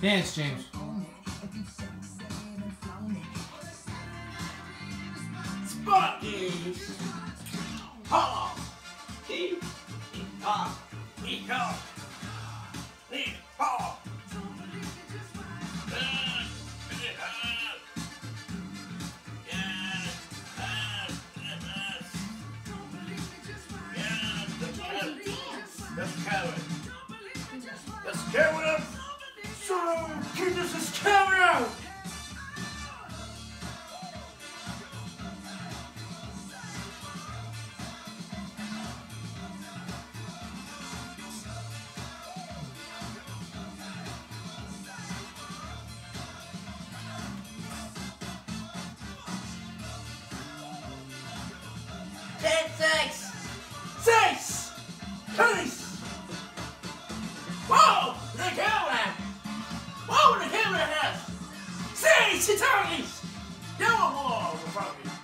Dance, James. Sparky! Ha! He! Ha! He! Ha! He! Ha! Let's carry carry it up. So, Jesus is out. Ten, six. Six! Whoa, the camera has! Six Italians! No more!